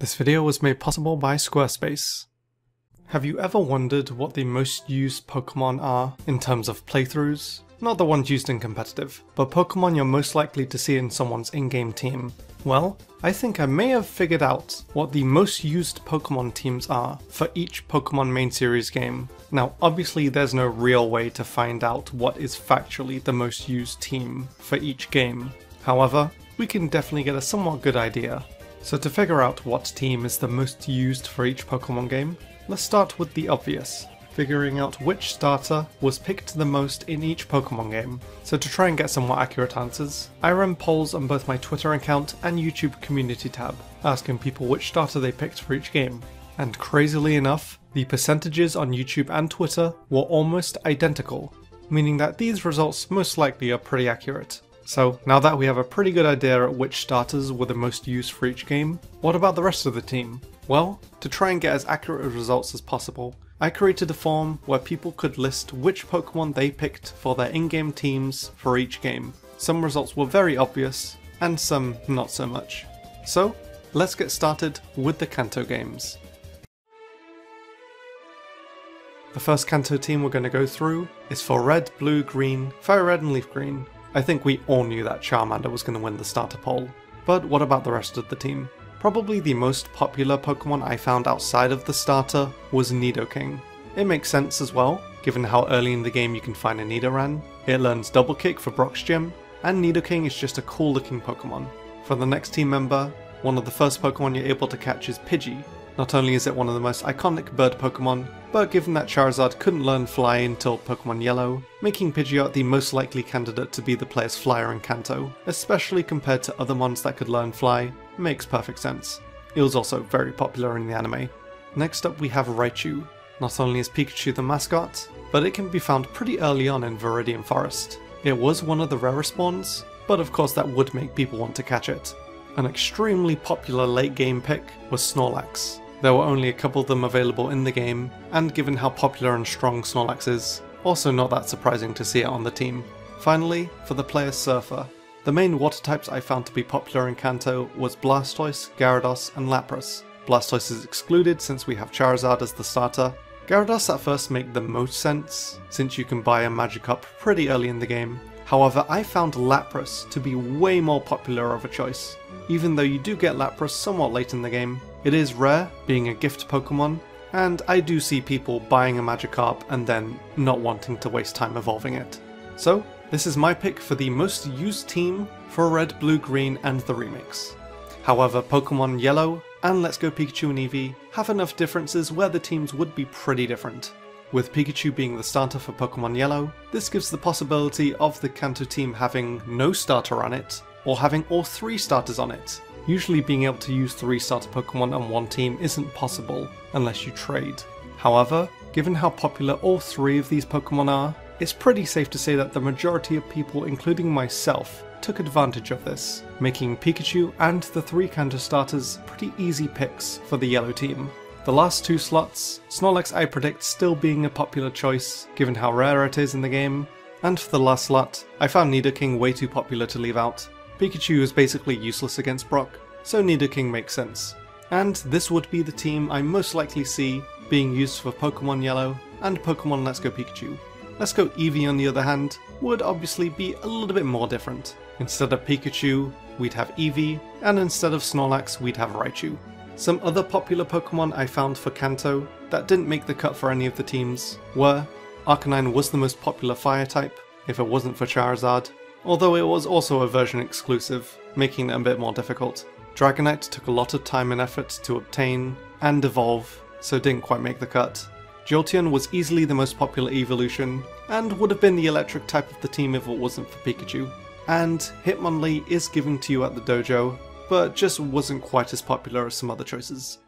This video was made possible by Squarespace. Have you ever wondered what the most used Pokemon are in terms of playthroughs? Not the ones used in competitive, but Pokemon you're most likely to see in someone's in-game team. Well, I think I may have figured out what the most used Pokemon teams are for each Pokemon main series game. Now obviously there's no real way to find out what is factually the most used team for each game. However, we can definitely get a somewhat good idea. So to figure out what team is the most used for each Pokemon game, let's start with the obvious, figuring out which starter was picked the most in each Pokemon game. So to try and get some more accurate answers, I ran polls on both my Twitter account and YouTube community tab, asking people which starter they picked for each game. And crazily enough, the percentages on YouTube and Twitter were almost identical, meaning that these results most likely are pretty accurate. So now that we have a pretty good idea at which starters were the most used for each game, what about the rest of the team? Well, to try and get as accurate results as possible, I created a form where people could list which Pokemon they picked for their in-game teams for each game. Some results were very obvious, and some not so much. So, let's get started with the Kanto games. The first Kanto team we're going to go through is for Red, Blue, Green, Fire Red and Leaf Green. I think we all knew that Charmander was going to win the starter poll. But what about the rest of the team? Probably the most popular Pokemon I found outside of the starter was Nidoking. It makes sense as well, given how early in the game you can find a Nidoran. It learns Double Kick for Brock's Gym, and Nidoking is just a cool looking Pokemon. For the next team member, one of the first Pokemon you're able to catch is Pidgey, not only is it one of the most iconic bird Pokemon, but given that Charizard couldn't learn Fly until Pokemon Yellow, making Pidgeot the most likely candidate to be the player's flyer in Kanto, especially compared to other mons that could learn Fly, makes perfect sense. It was also very popular in the anime. Next up we have Raichu. Not only is Pikachu the mascot, but it can be found pretty early on in Viridian Forest. It was one of the rarer spawns, but of course that would make people want to catch it. An extremely popular late game pick was Snorlax, there were only a couple of them available in the game, and given how popular and strong Snorlax is, also not that surprising to see it on the team. Finally, for the player Surfer, the main water types I found to be popular in Kanto was Blastoise, Gyarados and Lapras. Blastoise is excluded since we have Charizard as the starter. Gyarados at first make the most sense, since you can buy a Magikarp pretty early in the game. However, I found Lapras to be way more popular of a choice. Even though you do get Lapras somewhat late in the game, it is rare, being a gift Pokemon, and I do see people buying a Magikarp and then not wanting to waste time evolving it. So, this is my pick for the most used team for Red, Blue, Green and the remakes. However, Pokemon Yellow and Let's Go Pikachu and Eevee have enough differences where the teams would be pretty different. With Pikachu being the starter for Pokemon Yellow, this gives the possibility of the Kanto team having no starter on it, or having all three starters on it, Usually being able to use 3 starter Pokemon on one team isn't possible unless you trade. However, given how popular all three of these Pokemon are, it's pretty safe to say that the majority of people, including myself, took advantage of this, making Pikachu and the three Kanto starters pretty easy picks for the yellow team. The last two slots, Snorlax I predict still being a popular choice given how rare it is in the game, and for the last slot, I found Nidoking way too popular to leave out, Pikachu is basically useless against Brock, so Nidoking makes sense. And this would be the team I most likely see being used for Pokemon Yellow and Pokemon Let's Go Pikachu. Let's Go Eevee on the other hand would obviously be a little bit more different. Instead of Pikachu, we'd have Eevee, and instead of Snorlax, we'd have Raichu. Some other popular Pokemon I found for Kanto that didn't make the cut for any of the teams were Arcanine was the most popular fire type, if it wasn't for Charizard, although it was also a version exclusive, making it a bit more difficult. Dragonite took a lot of time and effort to obtain and evolve, so didn't quite make the cut. Jolteon was easily the most popular evolution, and would have been the electric type of the team if it wasn't for Pikachu. And Hitmonlee is given to you at the dojo, but just wasn't quite as popular as some other choices.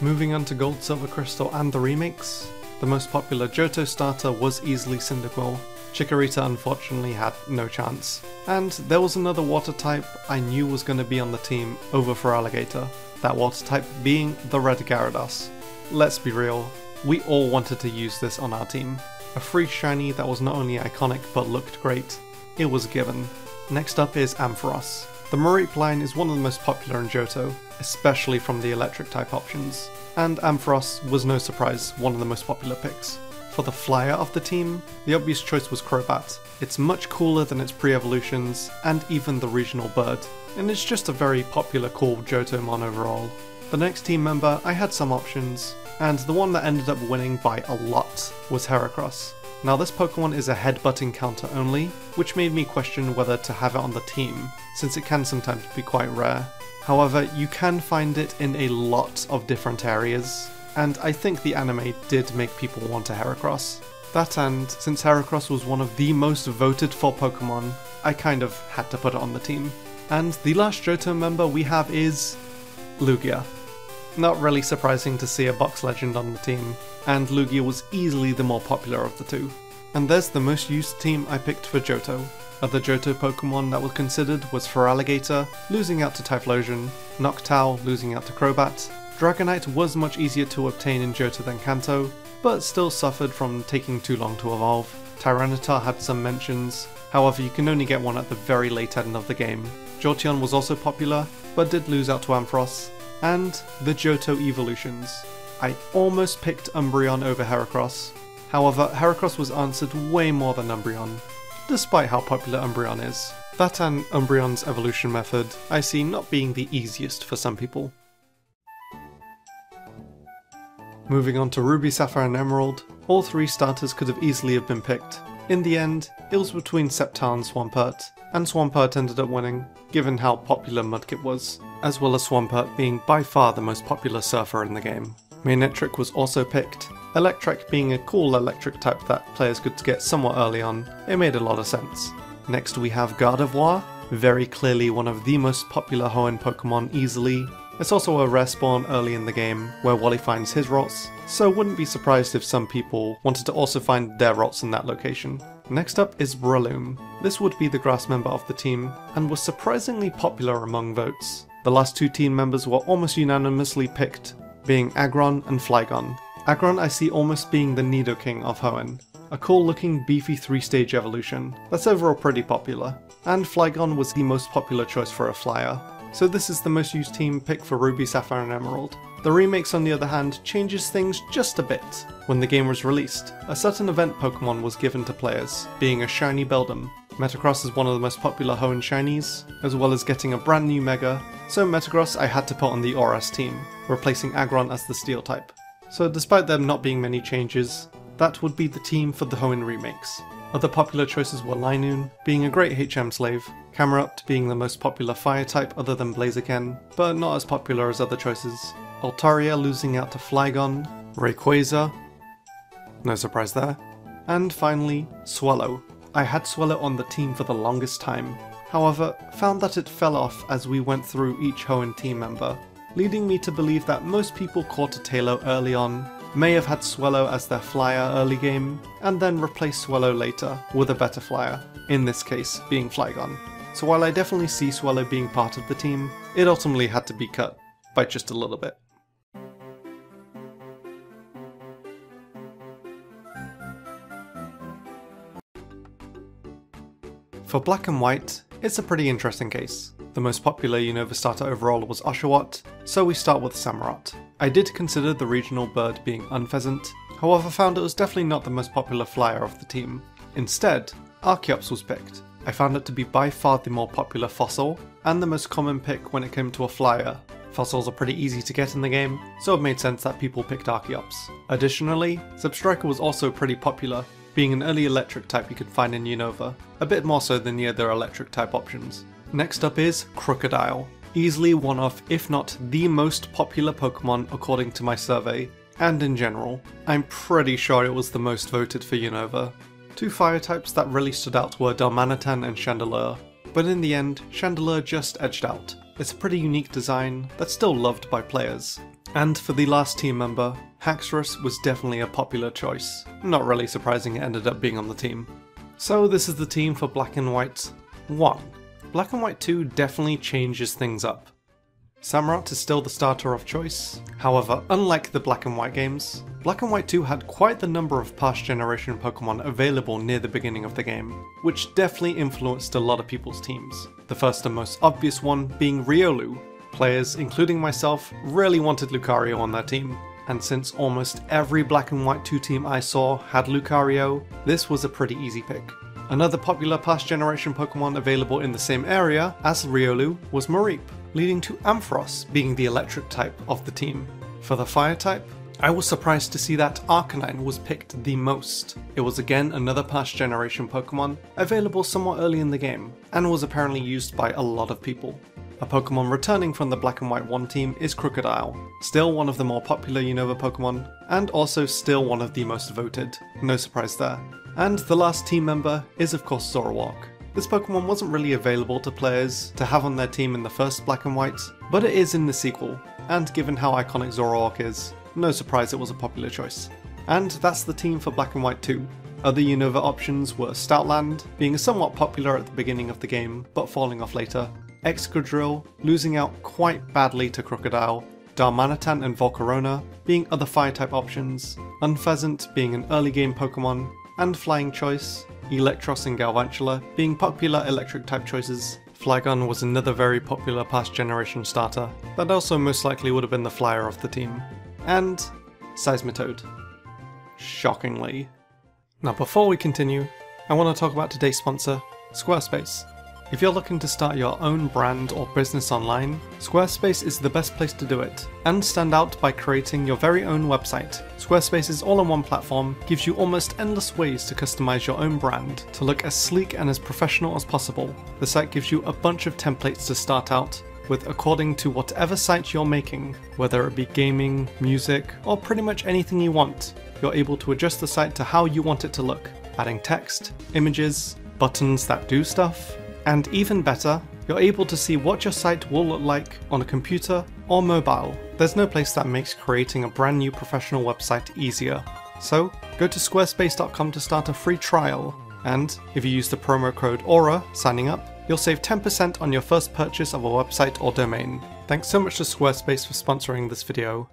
Moving on to Gold, Silver Crystal and the remakes, the most popular Johto starter was easily Cyndaquil, Chikorita unfortunately had no chance. And there was another water type I knew was going to be on the team over Feraligatr, that water type being the Red Gyarados. Let's be real, we all wanted to use this on our team. A free shiny that was not only iconic but looked great. It was given. Next up is Ampharos. The Mareep line is one of the most popular in Johto, especially from the electric type options, and Ampharos was no surprise one of the most popular picks. For the flyer of the team, the obvious choice was Crobat. It's much cooler than its pre-evolutions, and even the regional bird, and it's just a very popular cool Johtomon overall. The next team member, I had some options, and the one that ended up winning by a lot was Heracross. Now this Pokemon is a headbutting counter only, which made me question whether to have it on the team, since it can sometimes be quite rare. However, you can find it in a lot of different areas, and I think the anime did make people want a Heracross. That and, since Heracross was one of the most voted for Pokemon, I kind of had to put it on the team. And the last Johto member we have is... Lugia. Not really surprising to see a box legend on the team, and Lugia was easily the more popular of the two. And there's the most used team I picked for Johto. Other Johto Pokemon that were considered was Feraligatr, losing out to Typhlosion, Noctowl losing out to Crobat, Dragonite was much easier to obtain in Johto than Kanto, but still suffered from taking too long to evolve. Tyranitar had some mentions, however you can only get one at the very late end of the game. Jolteon was also popular, but did lose out to Ampharos, and the Johto evolutions. I almost picked Umbreon over Heracross, however Heracross was answered way more than Umbreon, despite how popular Umbreon is. That and Umbreon's evolution method I see not being the easiest for some people. Moving on to Ruby, Sapphire and Emerald, all three starters could have easily have been picked. In the end, it was between Sceptile and Swampert, and Swampert ended up winning, given how popular Mudkip was, as well as Swampert being by far the most popular surfer in the game. Manectric was also picked, Electrike being a cool electric type that players could get somewhat early on, it made a lot of sense. Next we have Gardevoir, very clearly one of the most popular Hoenn Pokemon easily, it's also a rare spawn early in the game where Wally finds his Ralts, so wouldn't be surprised if some people wanted to also find their Ralts in that location. Next up is Breloom. This would be the grass member of the team, and was surprisingly popular among votes. The last two team members were almost unanimously picked, being Aggron and Flygon. Aggron I see almost being the Nidoking of Hoenn, a cool looking beefy 3 stage evolution that's overall pretty popular, and Flygon was the most popular choice for a flyer, so this is the most used team pick for Ruby, Sapphire and Emerald. The remakes on the other hand changes things just a bit. When the game was released, a certain event Pokemon was given to players, being a shiny Beldum. Metagross is one of the most popular Hoenn shinies, as well as getting a brand new Mega, so Metagross I had to put on the ORAS team, replacing Aggron as the Steel type. So despite there not being many changes, that would be the team for the Hoenn remakes. Other popular choices were Linoone, being a great HM slave, Camerupt being the most popular fire type other than Blaziken, but not as popular as other choices, Altaria losing out to Flygon, Rayquaza, no surprise there, and finally, Swellow. I had Swellow on the team for the longest time, however, found that it fell off as we went through each Hoenn team member, leading me to believe that most people caught a Taillow early on may have had Swellow as their flyer early game, and then replaced Swellow later with a better flyer, in this case being Flygon. So while I definitely see Swellow being part of the team, it ultimately had to be cut, by just a little bit. For Black and White, it's a pretty interesting case. The most popular Unova starter overall was Oshawott, so we start with Samurott. I did consider the regional bird being Unfezant, however found it was definitely not the most popular flyer of the team. Instead, Archeops was picked. I found it to be by far the more popular fossil, and the most common pick when it came to a flyer. Fossils are pretty easy to get in the game, so it made sense that people picked Archeops. Additionally, Zebstrika was also pretty popular, being an early electric type you could find in Unova, a bit more so than the other electric type options. Next up is Krookodile, easily one of, if not the most popular Pokemon according to my survey, and in general. I'm pretty sure it was the most voted for Unova. Two fire types that really stood out were Darmanitan and Chandelure, but in the end, Chandelure just edged out. It's a pretty unique design that's still loved by players. And for the last team member, Haxorus was definitely a popular choice. Not really surprising it ended up being on the team. So this is the team for Black and White 1. Black and White 2 definitely changes things up. Samurott is still the starter of choice. However, unlike the Black and White games, Black and White 2 had quite the number of past generation Pokemon available near the beginning of the game, which definitely influenced a lot of people's teams. The first and most obvious one being Riolu. Players, including myself, really wanted Lucario on their team, and since almost every Black and White 2 team I saw had Lucario, this was a pretty easy pick. Another popular past generation Pokemon available in the same area as Riolu was Mareep leading to Ampharos being the electric type of the team. For the fire type, I was surprised to see that Arcanine was picked the most. It was again another past generation Pokemon, available somewhat early in the game, and was apparently used by a lot of people. A Pokemon returning from the Black and White 1 team is Krookodile, still one of the more popular Unova Pokemon, and also still one of the most voted, no surprise there. And the last team member is of course Zoroark. This Pokemon wasn't really available to players to have on their team in the first Black and White, but it is in the sequel, and given how iconic Zoroark is, no surprise it was a popular choice. And that's the team for Black and White 2. Other Unova options were Stoutland, being somewhat popular at the beginning of the game, but falling off later, Excadrill, losing out quite badly to Krookodile, Darmanitan and Volcarona being other fire type options, Unfezant being an early game Pokemon, and Flying Choice, Eelektross and Galvantula being popular electric type choices. Flygon was another very popular past generation starter, that also most likely would have been the flyer of the team. And Seismitoad. Shockingly. Now before we continue, I want to talk about today's sponsor, Squarespace. If you're looking to start your own brand or business online, Squarespace is the best place to do it, and stand out by creating your very own website. Squarespace's all-in-one platform gives you almost endless ways to customize your own brand to look as sleek and as professional as possible. The site gives you a bunch of templates to start out, with according to whatever site you're making, whether it be gaming, music, or pretty much anything you want. You're able to adjust the site to how you want it to look, adding text, images, buttons that do stuff, and even better, you're able to see what your site will look like on a computer or mobile. There's no place that makes creating a brand new professional website easier. So, go to squarespace.com to start a free trial, and if you use the promo code AURA signing up, you'll save 10% on your first purchase of a website or domain. Thanks so much to Squarespace for sponsoring this video.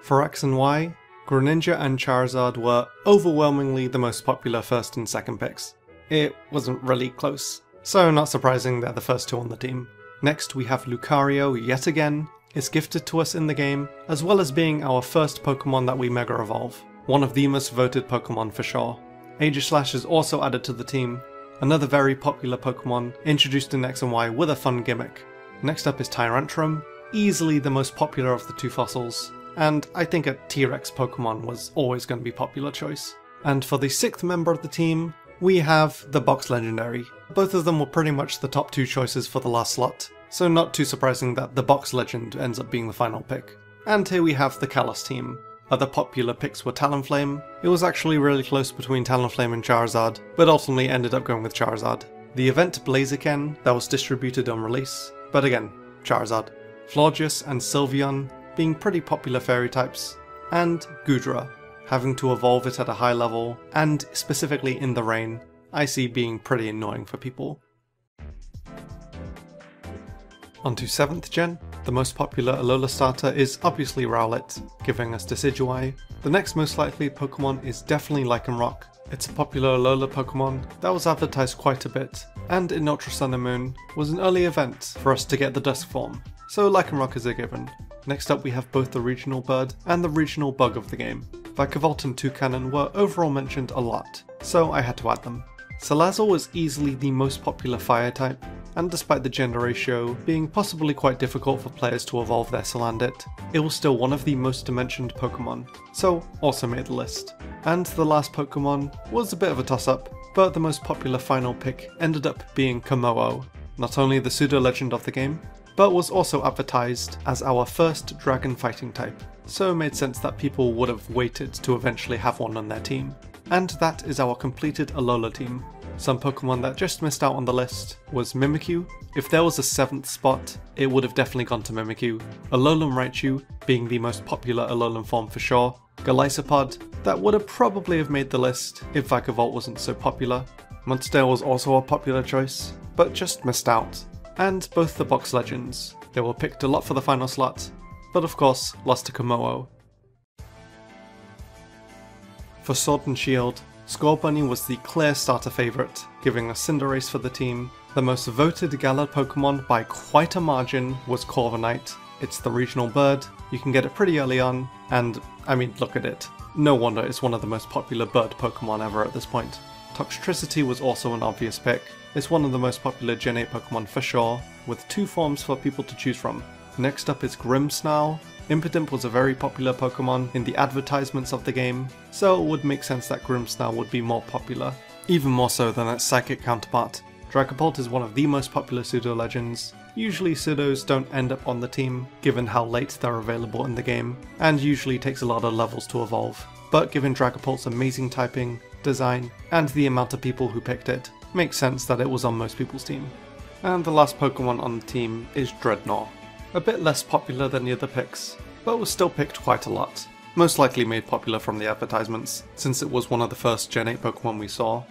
For X and Y, Greninja and Charizard were overwhelmingly the most popular first and second picks it wasn't really close. So not surprising they're the first two on the team. Next we have Lucario yet again, is gifted to us in the game, as well as being our first Pokemon that we Mega Evolve. One of the most voted Pokemon for sure. Aegislash is also added to the team, another very popular Pokemon introduced in X and Y with a fun gimmick. Next up is Tyrantrum, easily the most popular of the two fossils, and I think a T-Rex Pokemon was always going to be popular choice. And for the sixth member of the team, we have the Box Legendary. Both of them were pretty much the top two choices for the last slot, so not too surprising that the Box Legend ends up being the final pick. And here we have the Kalos team. Other popular picks were Talonflame. It was actually really close between Talonflame and Charizard, but ultimately ended up going with Charizard. The event Blaziken that was distributed on release, but again, Charizard. Florges and Sylveon being pretty popular fairy types, and Goodra, having to evolve it at a high level, and specifically in the rain, I see being pretty annoying for people. Onto 7th gen, the most popular Alola starter is obviously Rowlet, giving us Decidueye. The next most likely Pokemon is definitely Lycanroc. It's a popular Alola Pokemon that was advertised quite a bit, and in Ultra Sun and Moon was an early event for us to get the Dusk form, so Lycanroc is a given. Next up we have both the regional bird and the regional bug of the game. Vikavolt and Toucannon were overall mentioned a lot, so I had to add them. Salazzle was easily the most popular fire type, and despite the gender ratio being possibly quite difficult for players to evolve their Salandit, it was still one of the most dimensioned Pokemon, so also made the list. And the last Pokemon was a bit of a toss-up, but the most popular final pick ended up being Kommo-o, not only the pseudo-legend of the game, but was also advertised as our first dragon fighting type, so it made sense that people would have waited to eventually have one on their team. And that is our completed Alola team. Some Pokemon that just missed out on the list was Mimikyu. If there was a seventh spot, it would have definitely gone to Mimikyu. Alolan Raichu being the most popular Alolan form for sure. Golisopod, that would have probably have made the list if Vikavolt wasn't so popular. Mudsdale was also a popular choice, but just missed out. And both the box legends. They were picked a lot for the final slot, but of course lost to Kommo-o. For Sword and Shield, Scorbunny was the clear starter favourite, giving a Cinderace for the team. The most voted Galar Pokemon by quite a margin was Corviknight. It's the regional bird, you can get it pretty early on, and I mean look at it. No wonder it's one of the most popular bird Pokemon ever at this point. Toxtricity was also an obvious pick. It's one of the most popular Gen 8 Pokemon for sure, with two forms for people to choose from. Next up is Grimmsnarl. Impidimp was a very popular Pokemon in the advertisements of the game, so it would make sense that Grimmsnarl would be more popular, even more so than its psychic counterpart. Dragapult is one of the most popular pseudo legends. Usually pseudos don't end up on the team, given how late they're available in the game, and usually takes a lot of levels to evolve. But given Dragapult's amazing typing, design, and the amount of people who picked it, makes sense that it was on most people's team. And the last Pokemon on the team is Drednaw. A bit less popular than the other picks, but was still picked quite a lot. Most likely made popular from the advertisements, since it was one of the first Gen 8 Pokemon we saw.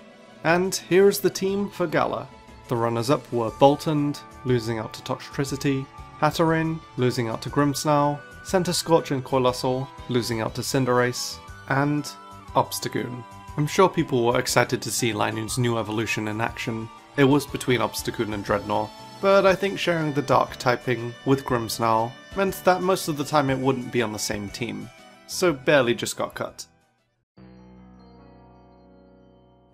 And here is the team for Galar. The runners-up were Boltund, losing out to Toxtricity, Hatterene, losing out to Grimmsnarl, Centiskorch and Coalossal, losing out to Cinderace, and Obstagoon. I'm sure people were excited to see Linoone's new evolution in action. It was between Obstagoon and Drednaw, but I think sharing the dark typing with Grimmsnarl meant that most of the time it wouldn't be on the same team, so barely just got cut.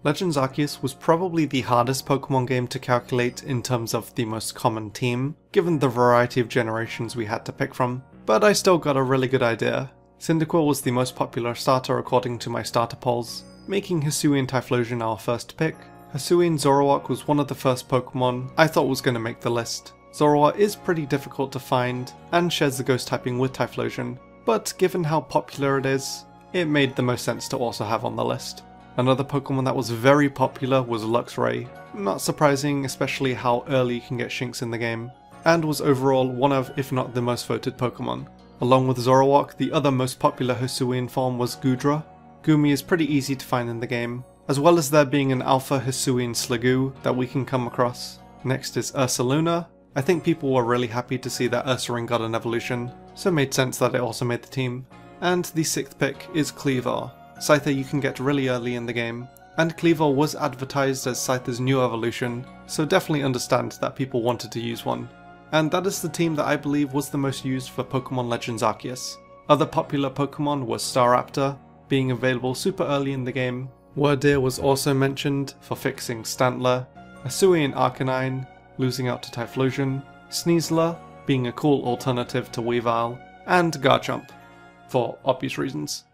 Legends Arceus was probably the hardest Pokemon game to calculate in terms of the most common team, given the variety of generations we had to pick from, but I still got a really good idea. Cyndaquil was the most popular starter according to my starter polls, making Hisuian Typhlosion our first pick. Hisuian Zoroark was one of the first Pokemon I thought was going to make the list. Zoroark is pretty difficult to find, and shares the ghost typing with Typhlosion, but given how popular it is, it made the most sense to also have on the list. Another Pokemon that was very popular was Luxray, not surprising especially how early you can get Shinx in the game, and was overall one of if not the most voted Pokemon. Along with Zoroark, the other most popular Hisuian form was Goodra. Goomy is pretty easy to find in the game, as well as there being an alpha Hisuian Sliggoo that we can come across. Next is Ursaluna. I think people were really happy to see that Ursaring got an evolution, so it made sense that it also made the team. And the sixth pick is Kleavor, Scyther you can get really early in the game, and Kleavor was advertised as Scyther's new evolution, so definitely understand that people wanted to use one. And that is the team that I believe was the most used for Pokemon Legends Arceus. Other popular Pokemon were Staraptor, being available super early in the game, Wyrdeer was also mentioned for fixing Stantler, Hisuian Arcanine, losing out to Typhlosion, Sneasler, being a cool alternative to Weavile, and Garchomp, for obvious reasons.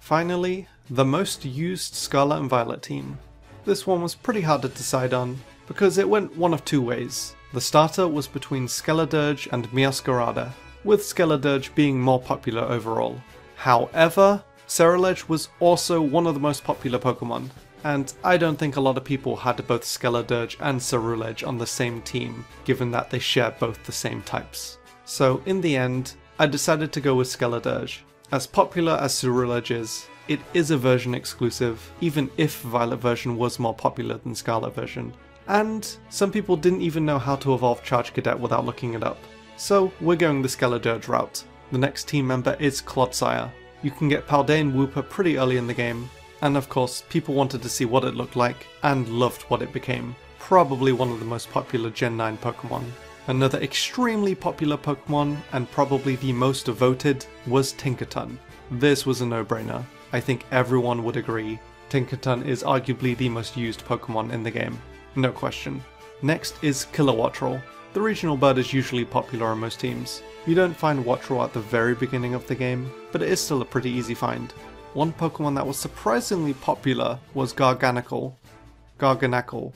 Finally, the most used Scarlet and Violet team. This one was pretty hard to decide on, because it went one of two ways. The starter was between Skeledirge and Meowscarada, with Skeledirge being more popular overall. However, Ceruledge was also one of the most popular Pokemon, and I don't think a lot of people had both Skeledirge and Ceruledge on the same team, given that they share both the same types. So in the end, I decided to go with Skeledirge, as popular as Ceruledge is, it is a version exclusive, even if Violet version was more popular than Scarlet version. And some people didn't even know how to evolve Charcadet without looking it up. So we're going the Skeledirge route. The next team member is Clodsire. You can get Paldean Wooper pretty early in the game, and of course people wanted to see what it looked like, and loved what it became. Probably one of the most popular Gen 9 Pokemon. Another extremely popular Pokemon, and probably the most voted, was Tinkaton. This was a no-brainer. I think everyone would agree. Tinkaton is arguably the most used Pokemon in the game. No question. Next is Kilowattrel. The regional bird is usually popular on most teams. You don't find Wattrel at the very beginning of the game, but it is still a pretty easy find. One Pokemon that was surprisingly popular was Garganacl. Garganacl,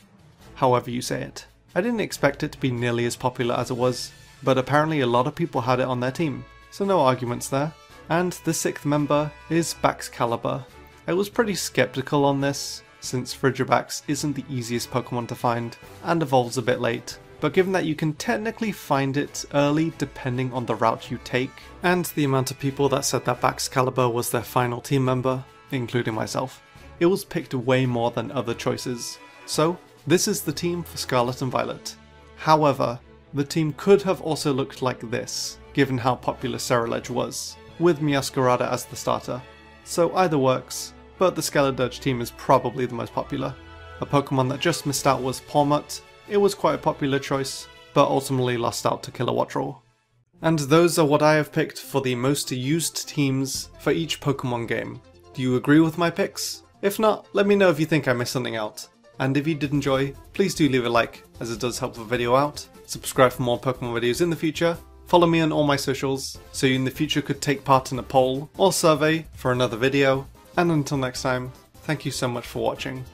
however you say it. I didn't expect it to be nearly as popular as it was, but apparently a lot of people had it on their team, so no arguments there. And the sixth member is Baxcalibur. I was pretty skeptical on this, since Frigibax isn't the easiest Pokemon to find, and evolves a bit late, but given that you can technically find it early depending on the route you take, and the amount of people that said that Baxcalibur was their final team member, including myself, it was picked way more than other choices. So, This is the team for Scarlet and Violet. However, the team could have also looked like this, given how popular Ceruledge was, with Meowscarada as the starter. So either works, but the Skeledirge team is probably the most popular. A Pokemon that just missed out was Pawmot. It was quite a popular choice, but ultimately lost out to Kilowattrel. And those are what I have picked for the most used teams for each Pokemon game. Do you agree with my picks? If not, let me know if you think I missed something out. And if you did enjoy, please do leave a like, as it does help the video out. Subscribe for more Pokemon videos in the future. Follow me on all my socials, so you in the future could take part in a poll or survey for another video. And until next time, thank you so much for watching.